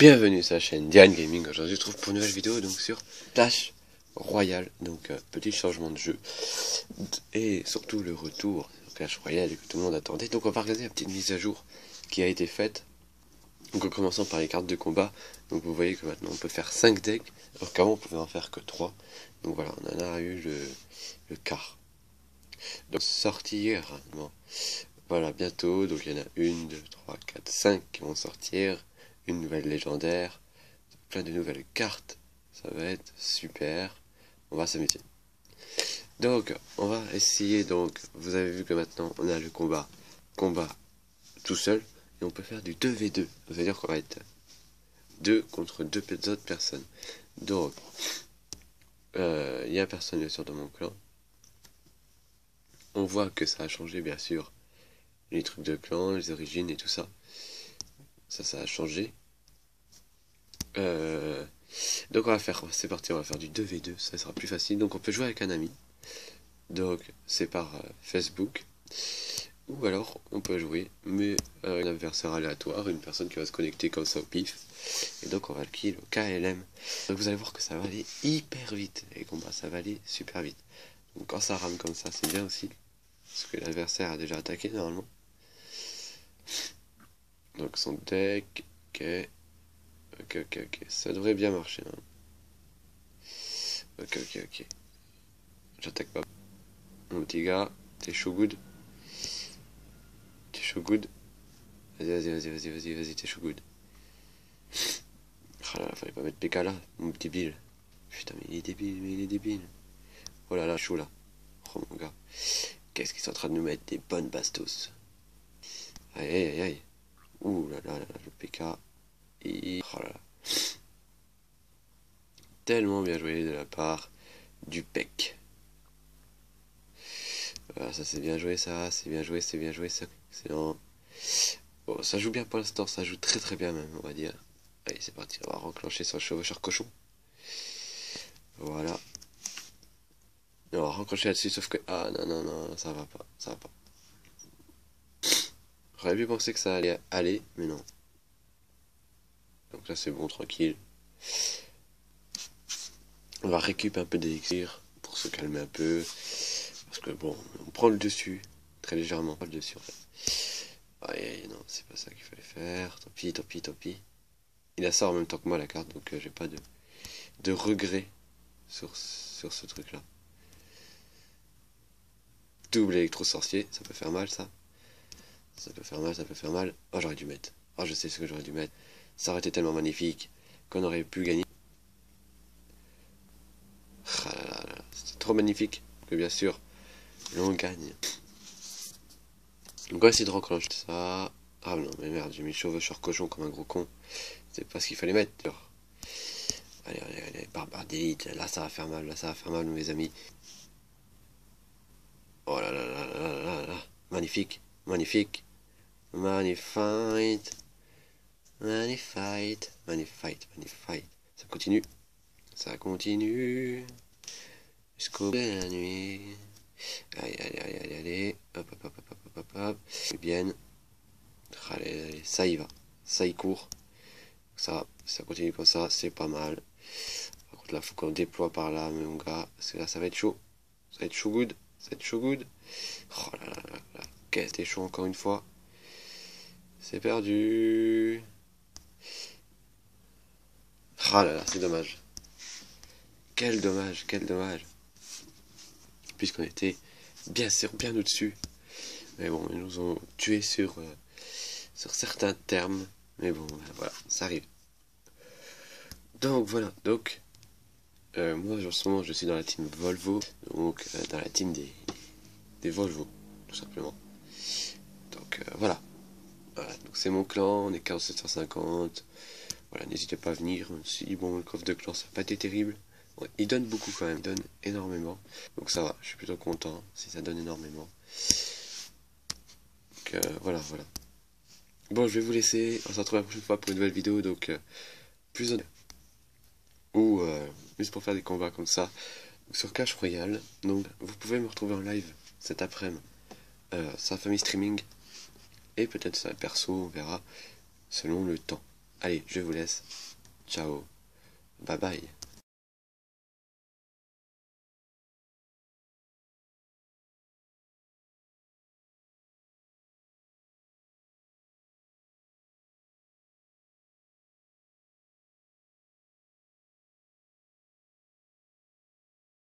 Bienvenue sur la chaîne Diane Gaming. Aujourd'hui, je trouve pour une nouvelle vidéo donc sur Clash Royale. Donc, euh, petit changement de jeu. Et surtout le retour sur Clash Royale que tout le monde attendait. Donc, on va regarder la petite mise à jour qui a été faite. Donc, en commençant par les cartes de combat. Donc, vous voyez que maintenant on peut faire 5 decks. Alors qu'avant, on pouvait en faire que 3. Donc, voilà, on en a eu le, quart. Donc, sortir. Bon. Voilà, bientôt. Donc, il y en a 1, 2, 3, 4, 5 qui vont sortir une nouvelle légendaire, plein de nouvelles cartes. Ça va être super. On va s'amuser. Donc, on va essayer. Donc, vous avez vu que maintenant, on a le combat. Combat tout seul. Et on peut faire du 2v2. Ça veut dire qu'on va être 2 contre deux autres personnes. Donc, euh, il n'y a personne bien sûr dans mon clan. On voit que ça a changé bien sûr. Les trucs de clan, les origines et tout ça. Ça, ça a changé. Euh, donc on va faire, c'est parti, on va faire du 2v2, ça sera plus facile. Donc on peut jouer avec un ami. Donc c'est par euh, Facebook. Ou alors on peut jouer, mais un adversaire aléatoire, une personne qui va se connecter comme ça au pif. Et donc on va le kill au KLM. Donc vous allez voir que ça va aller hyper vite. Les combats, ça va aller super vite. Donc quand ça rame comme ça, c'est bien aussi. Parce que l'adversaire a déjà attaqué normalement. Donc son deck, ok. Ok, ok, ok. Ça devrait bien marcher. Hein. Ok, ok, ok. J'attaque pas. Mon petit gars, t'es chaud good? T'es chaud good? Vas-y, vas-y, vas-y, vas-y, vas-y, vas-y, t'es chaud good. Ah là, fallait pas mettre PK là, mon petit Bill. Putain, mais il est débile, mais il est débile. Oh là là, chaud là. Oh mon gars. Qu'est-ce qu'ils sont en train de nous mettre des bonnes bastos? Aïe, aïe, aïe, aïe. Ouh là là là, le PK. Et... Oh là. Tellement bien joué de la part du PEC. Voilà, ça c'est bien joué ça, c'est bien joué, c'est bien joué ça. Excellent. Bon, ça joue bien pour l'instant, ça joue très très bien même, on va dire. Allez, c'est parti, on va renclencher son chevaucheur cochon. Voilà. on va renclencher là-dessus, sauf que... Ah non, non, non, ça va pas, ça va pas. J'aurais pu penser que ça allait aller, mais non. Donc là c'est bon, tranquille. On va récupérer un peu d'élixir pour se calmer un peu. Parce que bon, on prend le dessus, très légèrement, pas le dessus en fait. Aïe, non, c'est pas ça qu'il fallait faire. Tant pis, tant pis, tant pis. Il a ça en même temps que moi la carte, donc euh, j'ai pas de, de regret sur, sur ce truc là. Double électro-sorcier, ça peut faire mal ça. Ça peut faire mal, ça peut faire mal. Oh, j'aurais dû mettre. Oh, je sais ce que j'aurais dû mettre. Ça aurait été tellement magnifique qu'on aurait pu gagner. Ah C'était trop magnifique que bien sûr, l'on gagne. Donc on va essayer de ça. Ah non, mais merde, j'ai mis cheveux sur cochon comme un gros con. C'est pas ce qu'il fallait mettre. Allez, allez, allez, barbare d'élite. Là, ça va faire mal, là, ça va faire mal, mes amis. Oh là là là là là là. Magnifique, magnifique. Magnifique. Magnifique. Magnifique. Magnifique. Ça continue. Ça continue. Jusqu'au bout de la nuit. Allez, allez, allez, allez, allez. Hop, hop, hop, hop, hop, hop, hop. Bien. Allez, allez, ça y va. Ça y court. Ça, ça continue comme ça, c'est pas mal. Par contre, là, faut qu'on déploie par là, mon gars. Parce que là, ça va être chaud. Ça va être chaud good. Ça va être chaud good. Oh là là là là. Qu'est-ce que chaud encore une fois? C'est perdu. Ah là là, c'est dommage. Quel dommage, quel dommage. Puisqu'on était bien sûr bien au-dessus. Mais bon, ils nous ont tués sur, euh, sur certains termes. Mais bon, ben voilà, ça arrive. Donc voilà, donc euh, moi en ce moment je suis dans la team Volvo, donc euh, dans la team des, des Volvo, tout simplement. Donc voilà. Voilà, donc c'est mon clan, on est 4750. Voilà, n'hésitez pas à venir. Si bon, le coffre de clan, ça n'a pas été terrible. il donne beaucoup quand même, il donne énormément. Donc ça va, je suis plutôt content si ça donne énormément. Donc euh, voilà, voilà. Bon, je vais vous laisser. On se retrouve la prochaine fois pour une nouvelle vidéo. Donc, euh, plus Ou euh, juste pour faire des combats comme ça. sur Cash Royale. Donc, vous pouvez me retrouver en live cet après-midi. sa famille streaming et peut-être ça perso, on verra selon le temps. Allez, je vous laisse. Ciao. Bye bye.